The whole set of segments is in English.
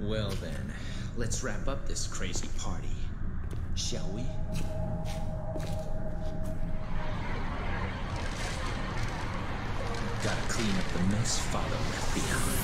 Well then, let's wrap up this crazy party, shall we? Gotta clean up the mess father left behind.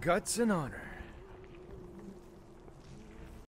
Guts and honor.